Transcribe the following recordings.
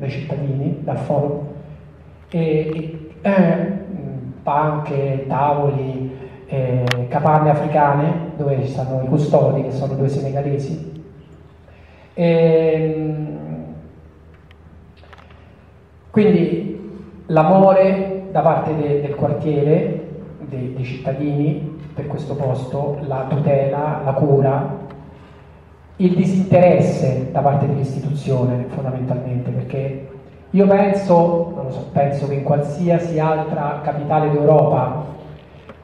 dai cittadini, dal forum, e, eh, panche, tavoli, eh, capanne africane, dove ci stanno i custodi, che sono due senegalesi. E, ehm, quindi l'amore da parte de, del quartiere, de, dei cittadini per questo posto, la tutela, la cura, il disinteresse da parte dell'istituzione fondamentalmente, perché io penso, non lo so, penso che in qualsiasi altra capitale d'Europa,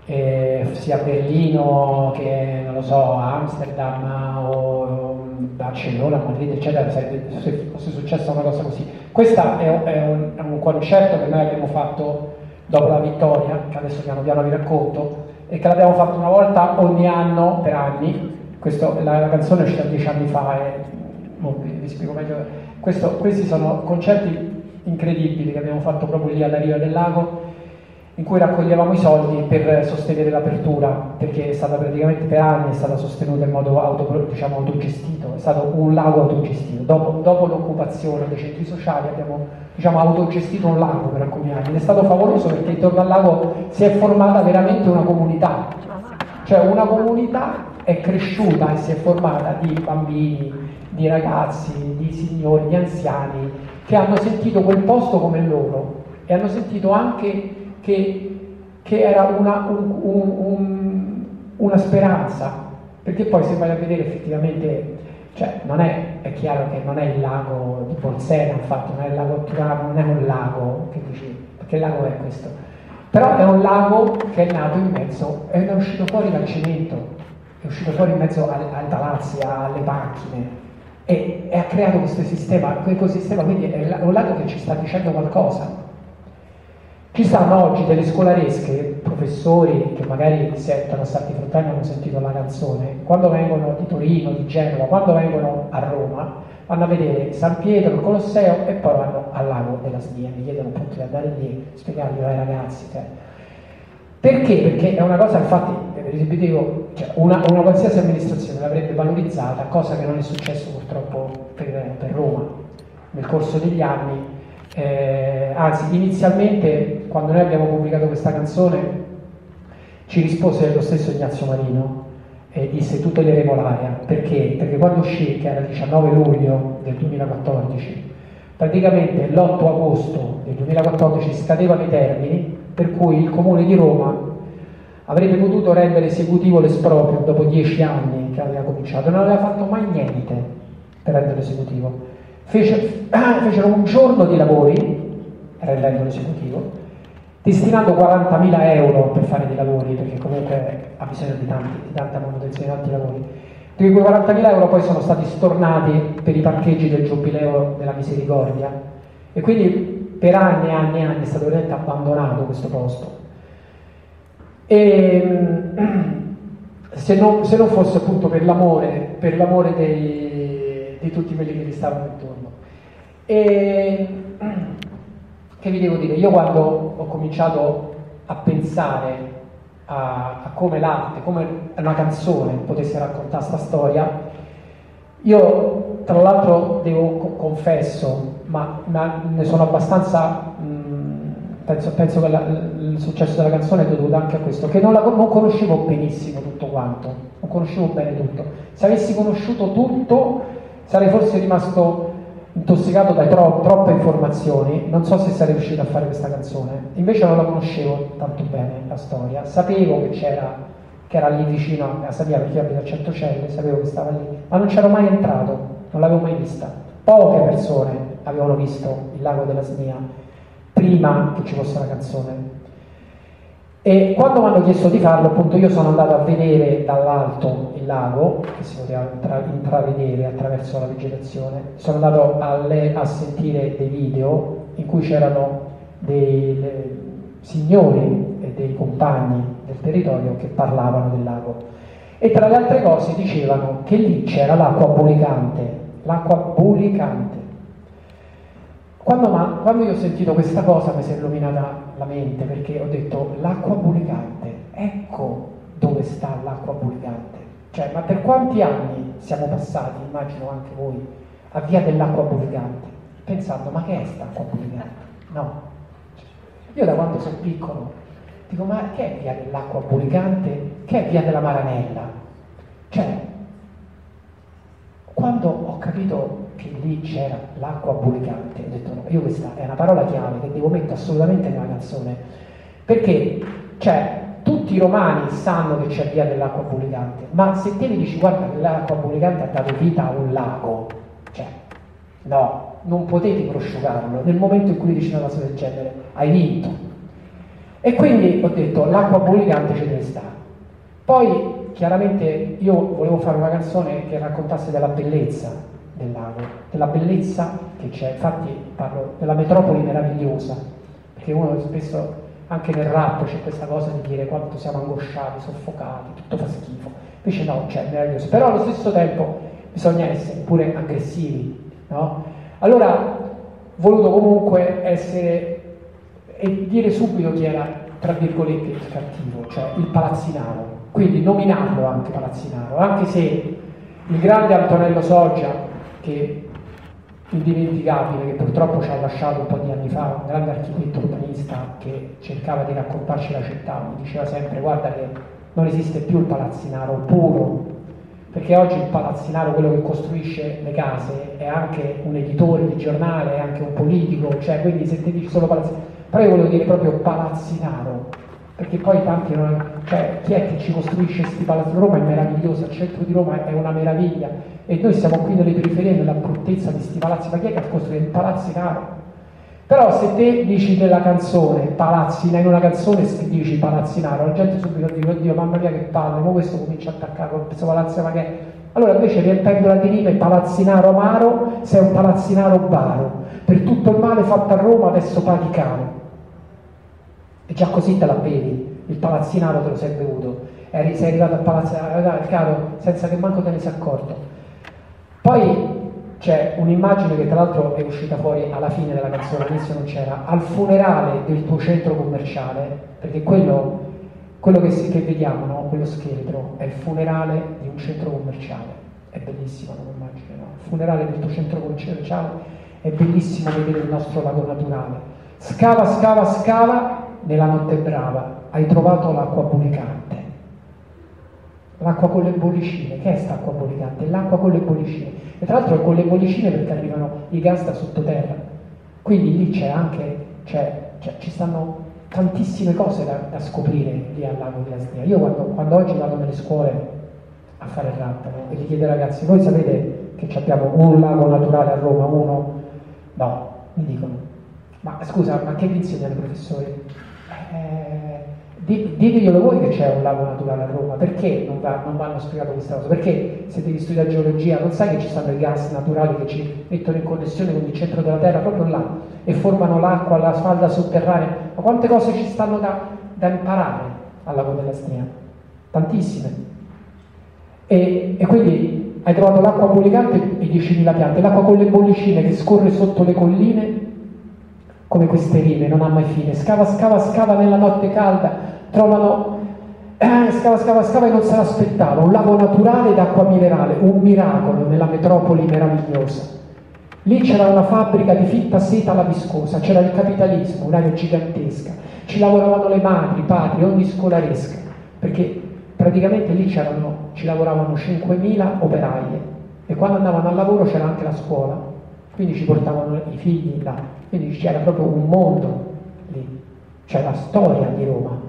eh, sia Berlino che, non lo so, Amsterdam o Barcellona, Madrid, eccetera, se fosse successa una cosa così. Questo è, un, è un concerto che noi abbiamo fatto dopo la vittoria, che adesso piano piano vi racconto, e che l'abbiamo fatto una volta ogni anno per anni. Questo, la, la, canzone è uscita dieci anni fa e vi, vi spiego meglio. Questo, questi sono concerti incredibili che abbiamo fatto proprio lì alla riva del lago in cui raccoglievamo i soldi per sostenere l'apertura, perché è stata praticamente per anni è stata sostenuta in modo auto, diciamo, autogestito, è stato un lago autogestito. Dopo, dopo l'occupazione dei centri sociali abbiamo diciamo, autogestito un lago per alcuni anni ed è stato favoloso perché intorno al lago si è formata veramente una comunità, cioè una comunità è cresciuta e si è formata di bambini, di ragazzi, di signori, di anziani che hanno sentito quel posto come loro e hanno sentito anche che, che era una, un, un, una, speranza, perché poi se vai a vedere effettivamente, cioè non è, è chiaro che non è il lago di Bolsena, infatti non è il lago Turano, non è un lago, che dici, perché lago è questo, però è un lago che è nato in mezzo, è uscito fuori dal cemento, è uscito fuori in mezzo ai, ai palazzi, alle macchine, e, e, ha creato questo sistema, ecosistema, quindi è un lago che ci sta dicendo qualcosa. Ci stanno oggi delle scolaresche, professori che magari sentono stati frontali hanno sentito la canzone, quando vengono di Torino, di Genova, quando vengono a Roma, vanno a vedere San Pietro, il Colosseo e poi vanno al lago della Snia, mi chiedono appunto di andare lì, spiegarglielo ai ragazzi. Cioè. Perché? Perché è una cosa, infatti, ripetevo, cioè una, una, qualsiasi amministrazione l'avrebbe valorizzata, cosa che non è successo purtroppo per, per Roma nel corso degli anni eh, anzi, inizialmente, quando noi abbiamo pubblicato questa canzone, ci rispose lo stesso Ignazio Marino e disse tutto toglieremo l'aria. Perché? Perché quando uscì, che era il 19 luglio del 2014, praticamente l'8 agosto del 2014 scadevano i termini per cui il Comune di Roma avrebbe potuto rendere esecutivo l'esproprio dopo dieci anni che aveva cominciato, non aveva fatto mai niente per rendere esecutivo. Fece, fecero un giorno di lavori, rendendo l'esecutivo, destinando 40.000 euro per fare dei lavori, perché comunque ha bisogno di, tanti, di tanta manutenzione, di tanti lavori. Di quei 40.000 euro poi sono stati stornati per i parcheggi del giubileo della misericordia. E quindi per anni e anni e anni è stato veramente abbandonato questo posto. E se non, se non fosse appunto per l'amore, per l'amore dei, di tutti quelli che gli stavano intorno. E che vi devo dire? Io quando ho cominciato a pensare a, a come l'arte, come una canzone potesse raccontare questa storia, io tra l'altro devo, confesso, ma, ma ne sono abbastanza, mh, penso, penso, che la, il successo della canzone è dovuto anche a questo, che non, la, non conoscevo benissimo tutto quanto, non conoscevo bene tutto. Se avessi conosciuto tutto sarei forse rimasto intossicato da tro- troppe informazioni, non so se sarei riuscito a fare questa canzone. Invece non la conoscevo tanto bene la storia, sapevo che c'era, che era lì vicino a casa perché io abito a Centocelle, sapevo che stava lì, ma non c'ero mai entrato, non l'avevo mai vista. Poche persone avevano visto il lago della Snia prima che ci fosse la canzone. E quando mi hanno chiesto di farlo, appunto, io sono andato a vedere dall'alto il lago, che si poteva intra- intravedere attraverso la vegetazione, sono andato a, le- a sentire dei video in cui c'erano dei le- signori e dei compagni del territorio che parlavano del lago. E tra le altre cose dicevano che lì c'era l'acqua bulicante, l'acqua bulicante. Quando, ma, quando, io ho sentito questa cosa mi si è illuminata la mente perché ho detto l'acqua bulicante, ecco dove sta l'acqua bulicante. Cioè, ma per quanti anni siamo passati, immagino anche voi, a via dell'acqua bulicante? pensando, ma che è sta acqua bullicante? No. Io da quando sono piccolo dico, ma che è via dell'acqua bullicante? Che è via della Maranella? Cioè, quando capito che lì c'era l'acqua bullicante, ho detto no, io questa è una parola chiave che devo mettere assolutamente nella canzone, perché, cioè, tutti i romani sanno che c'è via dell'acqua bullicante, ma se te gli dici guarda che l'acqua bullicante ha dato vita a un lago, cioè, no, non potevi prosciugarlo, nel momento in cui dici una cosa del genere, hai vinto. E quindi ho detto l'acqua bullicante ci deve stare. Poi chiaramente io volevo fare una canzone che raccontasse della bellezza del lago, della bellezza che c'è, infatti parlo della metropoli meravigliosa, perché uno spesso anche nel rap c'è questa cosa di dire quanto siamo angosciati, soffocati, tutto fa schifo, invece no, c'è, meraviglioso, però allo stesso tempo bisogna essere pure aggressivi, no? Allora voluto comunque essere e dire subito chi era, tra virgolette, il cattivo, cioè il palazzinaro, quindi nominarlo anche palazzinaro, anche se il grande Antonello Soggia, che indimenticabile che purtroppo ci ha lasciato un po' di anni fa, un grande architetto urbanista che cercava di raccontarci la città, mi diceva sempre guarda che non esiste più il palazzinaro puro, perché oggi il palazzinaro, quello che costruisce le case, è anche un editore di giornale, è anche un politico, cioè quindi se ti dici solo palazzinaro, però io volevo dire proprio palazzinaro, perché poi tanti non, cioè chi è che ci costruisce questi palazzi? Roma è meravigliosa, il centro di Roma è una meraviglia e noi siamo qui nelle periferie, nella bruttezza di questi palazzi, ma chi è che ha costruito il palazzinato? Però se te dici nella canzone palazzina, in una canzone dici palazzinaro, la gente subito dice, oddio mamma mia che palle, ma questo comincia a attaccare con questo palazzo ma che Allora invece riempendola di rime palazzinaro amaro, sei un palazzinaro baro, per tutto il male fatto a Roma adesso paghi caro. E già così te la bevi, il palazzinaro te lo sei bevuto, sei arrivato al palazzinaro, il caro, senza che manco te ne sia accorto. Poi c'è un'immagine che tra l'altro è uscita fuori alla fine della canzone, all'inizio non c'era, al funerale del tuo centro commerciale, perché quello, quello che, si, che, vediamo, no? quello scheletro, è il funerale di un centro commerciale. È bellissima l'immagine, no? Il funerale del tuo centro commerciale è bellissimo vedere il nostro lago naturale. Scava, scava, scava, nella notte brava hai trovato l'acqua bulicante. L'acqua con le bollicine, che è sta acqua bollicante? L'acqua con le bollicine. E tra l'altro con le bollicine perché arrivano i gas da sottoterra. Quindi lì c'è anche, c'è, c'è, ci stanno tantissime cose da, da, scoprire lì al lago di Lasnia. Io quando, quando, oggi vado nelle scuole a fare il rap no? e gli chiedo ai ragazzi, voi sapete che abbiamo un lago naturale a Roma, uno? No, mi dicono, ma scusa, ma che vi insegnano i professori? Eh, Diteglielo voi che c'è un lago naturale a Roma, perché non, va, non vanno spiegato questa cosa? Perché se devi studiare geologia non sai che ci stanno i gas naturali che ci mettono in connessione con il centro della Terra proprio là e formano l'acqua, la falda sotterranea? Ma quante cose ci stanno da, da imparare al lago della Stria? Tantissime. E, e quindi hai trovato l'acqua bollicante e 10.000 piante, l'acqua con le bollicine che scorre sotto le colline come queste rime, non ha mai fine. Scava, scava, scava nella notte calda, trovano, eh, scava, scava, scava e non se l'aspettava, un lago naturale d'acqua minerale, un miracolo nella metropoli meravigliosa. Lì c'era una fabbrica di fitta seta alla viscosa, c'era il capitalismo, un'area gigantesca, ci lavoravano le madri, i padri, ogni scolaresca, perché praticamente lì ci lavoravano 5.000 operaie. E quando andavano al lavoro c'era anche la scuola, quindi ci portavano i figli là, quindi c'era proprio un mondo lì, c'è la storia di Roma.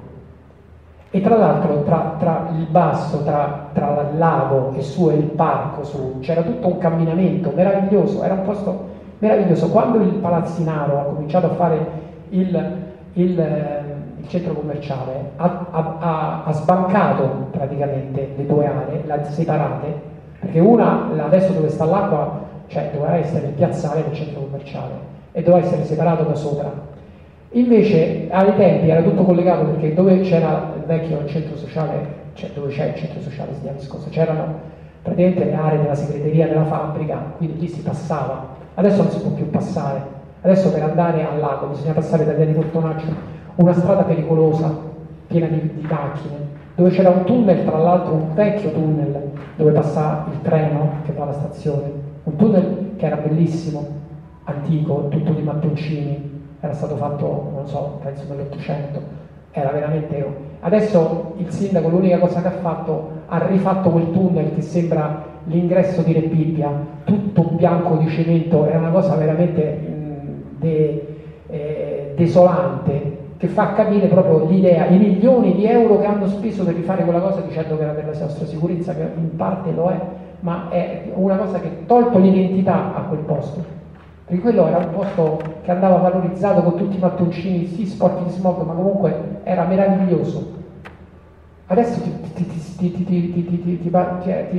E tra l'altro tra, tra il basso, tra, tra, il lago e su e il parco su, c'era tutto un camminamento meraviglioso, era un posto meraviglioso. Quando il palazzinaro ha cominciato a fare il, il, il centro commerciale, ha, ha, ha, sbancato praticamente le due aree, le ha separate, perché una, adesso dove sta l'acqua, cioè doveva essere il piazzale del centro commerciale e doveva essere separato da sopra Invece ai tempi era tutto collegato perché dove c'era vecchio centro sociale, cioè dove c'è il centro sociale si chiama scusa, c'erano praticamente le aree della segreteria della fabbrica, quindi lì si passava. Adesso non si può più passare. Adesso per andare al lago bisogna passare da via di Portonaggio, una strada pericolosa, piena di, di macchine, dove c'era un tunnel, tra l'altro un vecchio tunnel dove passa il treno che va alla stazione, un tunnel che era bellissimo, antico, tutto di mattoncini, era stato fatto, non so, penso nell'Ottocento, era veramente... Adesso il sindaco l'unica cosa che ha fatto, ha rifatto quel tunnel che sembra l'ingresso di Rebibbia, tutto bianco di cemento, è una cosa veramente mh, de, eh, desolante, che fa capire proprio l'idea, i milioni di euro che hanno speso per rifare quella cosa dicendo che era per la nostra sicurezza, che in parte lo è, ma è una cosa che ha tolto l'identità a quel posto. Perché quello era un posto che andava valorizzato con tutti i mattoncini, sì, sporchi di smog, ma comunque era meraviglioso. Adesso ti,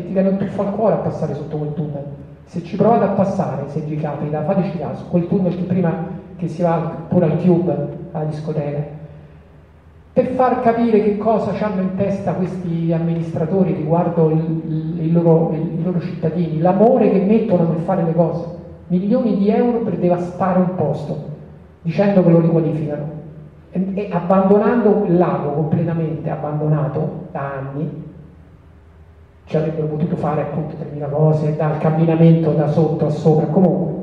viene un tuffo al cuore a passare sotto quel tunnel. Se ci provate a passare, se vi capita, fateci caso, quel tunnel che prima che si va pure al Cube, alla discoteca, per far capire che cosa hanno in testa questi amministratori riguardo il, il, il i loro cittadini, l'amore che mettono nel fare le cose, milioni di euro per devastare un posto, dicendo che lo riqualificano e, e abbandonando il lago completamente abbandonato da anni, ci avrebbero potuto fare appunto 3.000 cose, dal camminamento da sotto a sopra, comunque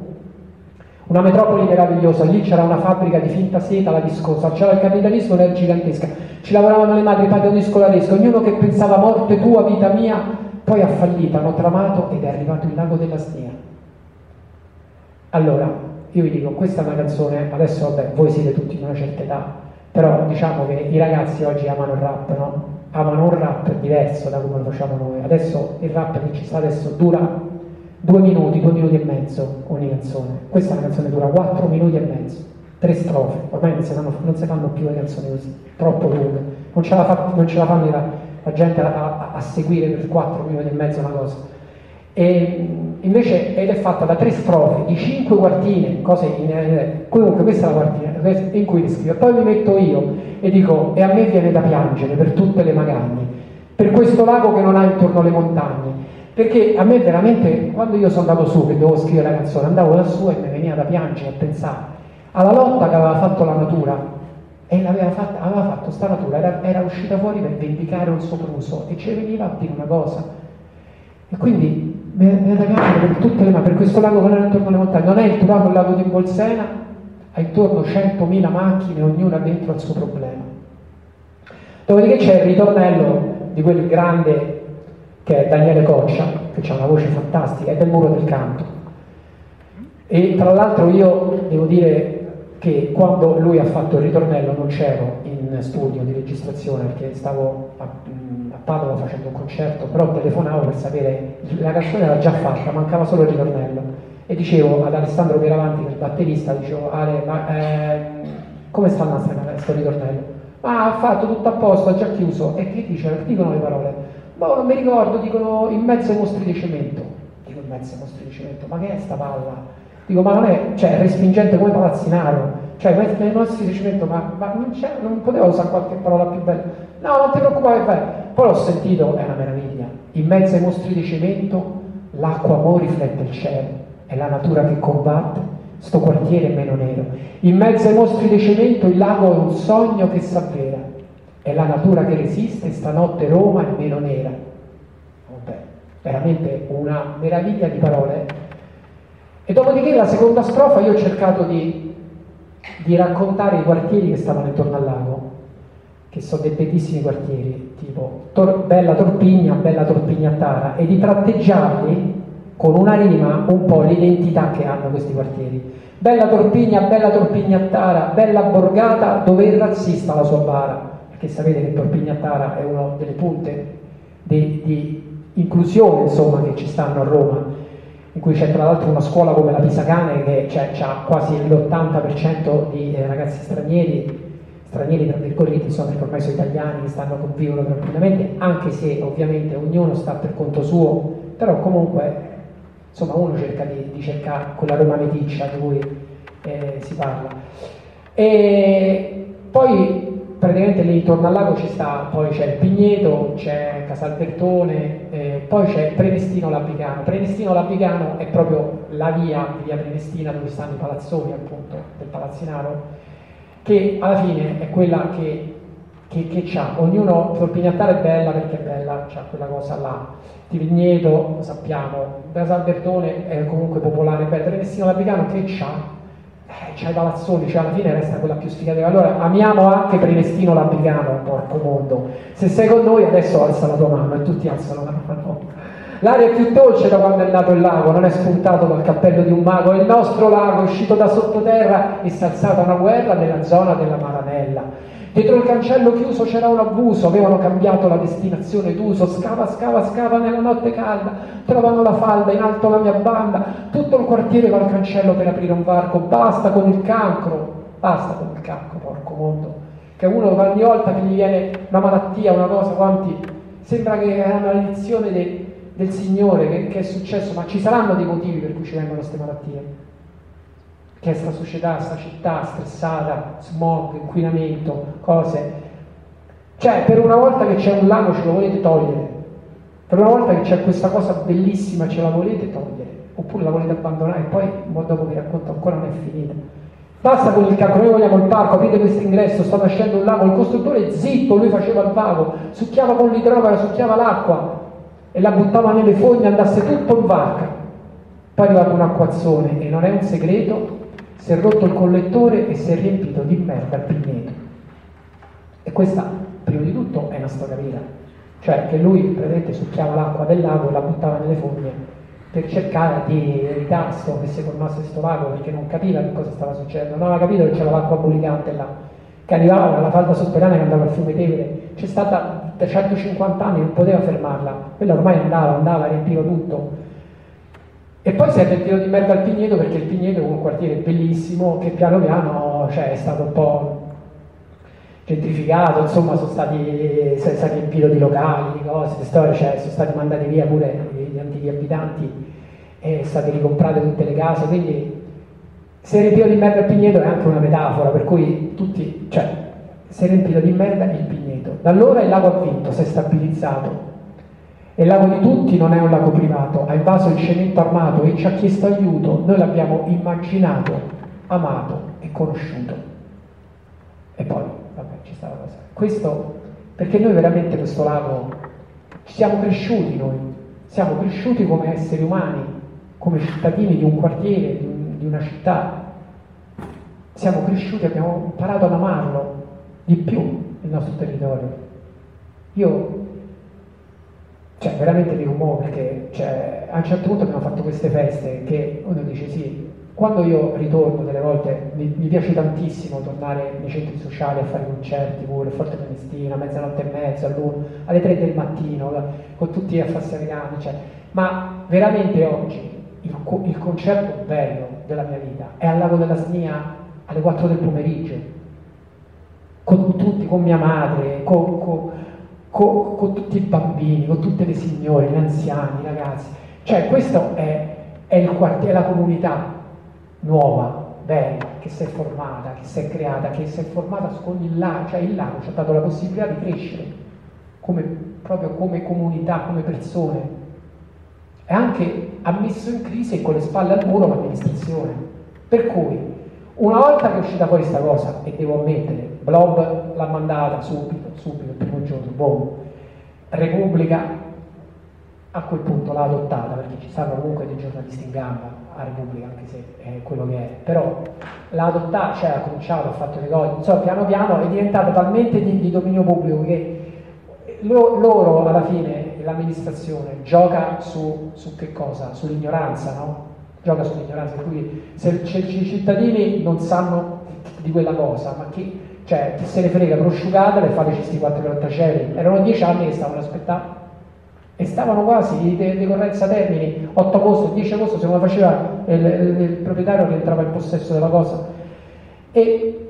una metropoli meravigliosa, lì c'era una fabbrica di finta seta, la viscosa, c'era il capitalismo, era gigantesca, ci lavoravano le madri, padroni scolareschi, ognuno che pensava morte tua, vita mia, poi ha fallito, hanno tramato ed è arrivato il lago della Snia. Allora, io vi dico, questa è una canzone, adesso vabbè, voi siete tutti di una certa età, però diciamo che i ragazzi oggi amano il rap, no? Amano un rap diverso da come lo facciamo noi. Adesso il rap che ci sta adesso dura due minuti, due minuti e mezzo ogni canzone. Questa è una canzone dura quattro minuti e mezzo, tre strofe, ormai non si fanno, non si fanno più le canzoni così, troppo lunghe, non ce la, fa, non ce la fanno la, la gente a, a, a, seguire per quattro minuti e mezzo una cosa. E invece ed è fatta da tre strofe di cinque quartine, cose in, comunque questa è la quartina in cui scrive, poi mi metto io e dico e a me viene da piangere per tutte le magagne, per questo lago che non ha intorno le montagne. Perché a me veramente, quando io sono andato su, che dovevo scrivere la canzone, andavo lassù e mi veniva da piangere a pensare. Alla lotta che aveva fatto la natura e l'aveva fatta, aveva fatto sta natura, era, era uscita fuori per vendicare un sopruso e ci veniva a dire una cosa. E quindi da piangere per tutte le mani, per questo lago non è intorno alle montagne, non è il tuo il lago di Bolsena, ha intorno 100.000 macchine, ognuna dentro al suo problema. Dopodiché c'è il ritornello di quel grande che è Daniele Coccia, che ha una voce fantastica, è del muro del canto. E tra l'altro io devo dire che quando lui ha fatto il ritornello non c'ero in studio di registrazione perché stavo a, a Padova facendo un concerto, però telefonavo per sapere, la canzone era già fatta, mancava solo il ritornello. E dicevo ad Alessandro Peravanti, il batterista, dicevo, Ale, ma eh, come sta andando questo ritornello? Ma ha fatto tutto a posto, ha già chiuso. E che dice? Dicono le parole. Ma non mi ricordo, dicono in mezzo ai mostri di cemento. Dico in mezzo ai mostri di cemento, ma che è sta palla? Dico, ma non è, cioè, respingente come Palazzinaro. Cioè, in mezzo ai mostri di cemento, ma, ma non, non poteva usare qualche parola più bella? No, non ti preoccupare, fai. Poi l'ho sentito, è una meraviglia. In mezzo ai mostri di cemento, l'acqua mo riflette il cielo, è la natura che combatte, sto quartiere è meno nero. In mezzo ai mostri di cemento, il lago è un sogno che s'avvera è la natura che resiste, stanotte Roma è meno nera. Vabbè, veramente una meraviglia di parole. E dopodiché la seconda strofa io ho cercato di, di raccontare i quartieri che stavano intorno al lago, che sono dei bellissimi quartieri, tipo Tor- Bella Torpigna, Bella Torpignattara, e di tratteggiarli con una rima un po' l'identità che hanno questi quartieri. Bella Torpigna, Bella Torpignattara, Bella Borgata, dove il razzista la sua bara perché sapete che Torpignattara è una delle punte di, di inclusione insomma, che ci stanno a Roma, in cui c'è tra l'altro una scuola come la Pisacane che ha quasi l'80% di eh, ragazzi stranieri, stranieri tra virgolette, insomma, perché ormai sono italiani che stanno convivono tranquillamente, anche se ovviamente ognuno sta per conto suo, però comunque insomma uno cerca di, di cercare quella Roma meticcia di cui eh, si parla. E poi praticamente lì intorno al lago ci sta, poi c'è il Pigneto, c'è Casalbertone, eh, poi c'è Prenestino Labicano. Prenestino Labicano è proprio la via di via Prenestina dove stanno i palazzoni appunto del Palazzinaro, che alla fine è quella che che, che c'ha, ognuno, Torpignattara è bella perché è bella, c'ha quella cosa là, di Vigneto, lo sappiamo, da San Bertone è comunque popolare, bella, Trenessino Labicano che c'ha? Eh, i palazzoni, cioè alla fine resta quella più sfigata. Allora amiamo anche Prenestino Labicano, porco mondo. Se sei con noi adesso alza la tua mano e tutti alzano la mano. L'aria è più dolce da quando è nato il lago, non è spuntato dal cappello di un mago, è il nostro lago, è uscito da sottoterra e si è alzata una guerra nella zona della Maranella. Dietro il cancello chiuso c'era un abuso, avevano cambiato la destinazione d'uso, scava, scava, scava nella notte calda, trovano la falda, in alto la mia banda, tutto il quartiere va al cancello per aprire un varco, basta con il cancro, basta con il cancro, porco mondo, che uno ogni volta che gli viene una malattia, una cosa, quanti, sembra che è una maledizione de, del Signore che, che è successo, ma ci saranno dei motivi per cui ci vengono queste malattie che è questa società, questa città stressata, smog, inquinamento, cose. Cioè, per una volta che c'è un lago ce lo volete togliere, per una volta che c'è questa cosa bellissima ce la volete togliere, oppure la volete abbandonare e poi dopo vi racconto ancora non è finita. Basta con il cancro, noi vogliamo il parco, aprite questo ingresso, sta nascendo un lago, il costruttore zitto, lui faceva il vago, succhiava con l'idrogeno, succhiava l'acqua e la buttava nelle fogne, andasse tutto in vacca. Poi è arrivato un acquazzone e non è un segreto, si è rotto il collettore e si è riempito di merda il pigneto. E questa, prima di tutto, è una storia vera. Cioè che lui praticamente succhiava l'acqua del lago e la buttava nelle fogne per cercare di evitare che si formasse questo lago perché non capiva che cosa stava succedendo, non aveva capito che c'era l'acqua bullicante là, che arrivava dalla falda sotterranea che andava al fiume Tevere, c'è stata da 150 anni, non poteva fermarla, quella ormai andava, andava, riempiva tutto, e poi si è riempito di merda al Pigneto perché il Pigneto è un quartiere bellissimo che piano piano cioè, è stato un po' gentrificato, insomma sono stati, è riempito di locali, di cose, di storie, cioè, sono stati mandati via pure gli antichi abitanti e sono state ricomprate tutte le case, quindi è riempito di merda il Pigneto è anche una metafora, per cui tutti, cioè, è riempito di merda il Pigneto. Da allora il lago ha vinto, si è stabilizzato, e il lago di tutti non è un lago privato, ha invaso il cemento armato e ci ha chiesto aiuto, noi l'abbiamo immaginato, amato e conosciuto. E poi, vabbè, ci sta la cosa. Questo perché noi veramente questo lago ci siamo cresciuti noi, siamo cresciuti come esseri umani, come cittadini di un quartiere, di, un, di una città. Siamo cresciuti, abbiamo imparato ad amarlo di più il nostro territorio. Io cioè veramente di commuovo perché cioè, a un certo punto abbiamo fatto queste feste che uno dice sì, quando io ritorno delle volte mi, mi piace tantissimo tornare nei centri sociali a fare concerti pure, Forte Prenestina, mezzanotte e mezza, all'uno, alle tre del mattino, con tutti gli affassariani, cioè, ma veramente oggi il, il, concerto bello della mia vita è al lago della Snia alle 4 del pomeriggio, con tutti, con mia madre, con, con con, con, tutti i bambini, con tutte le signore, gli anziani, i ragazzi. Cioè questo è, è il quartiere, la comunità nuova, bella, che si è formata, che si è creata, che si è formata con il lago, cioè il lago ci ha dato la possibilità di crescere come, proprio come comunità, come persone. E anche ha messo in crisi e con le spalle al muro l'amministrazione. Per cui, una volta che è uscita fuori questa cosa, e devo ammettere, Blob l'ha mandata subito, subito, il primo giorno, boom. Repubblica a quel punto l'ha adottata perché ci stanno comunque dei giornalisti in gamba a Repubblica, anche se è quello che è, però l'ha adottata, cioè ha cominciato, ha fatto le cose, insomma piano piano è diventata talmente di, di dominio pubblico che lo, loro alla fine, l'amministrazione, gioca su, su che cosa? Sull'ignoranza, no? Gioca sull'ignoranza, per cui se, se i cittadini non sanno di quella cosa, ma che cioè, chi se ne frega, prosciugatele e fateci questi quattro grattacieli. Erano dieci anni che stavano aspettando e stavano quasi di decorrenza termini, 8 agosto, 10 agosto se non lo faceva il, il, il proprietario che entrava in possesso della cosa. E,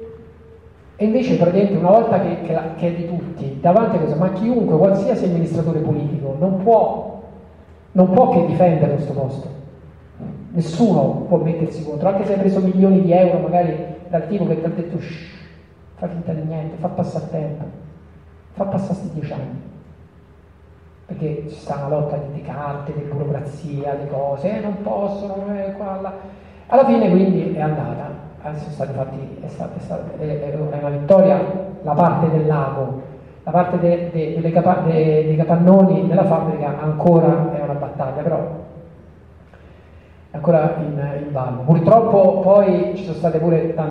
e invece praticamente una volta che, che, la, che, è di tutti, davanti a questo, ma chiunque, qualsiasi amministratore politico, non può, non può che difendere questo posto. Nessuno può mettersi contro, anche se hai preso milioni di euro magari dal tipo che ti ha detto fa finta di niente, fa passare tempo, fa passare questi dieci anni. Perché ci sta una lotta di, carte, di burocrazia, di cose, eh, non possono, eh, qua, là. Alla fine quindi è andata, adesso stati fatti, è, stata, è, stata, è, è una vittoria, la parte del lago La parte de, de, capa, de, dei capannoni della fabbrica ancora è una battaglia, però è ancora in ballo. Purtroppo poi ci sono state pure tante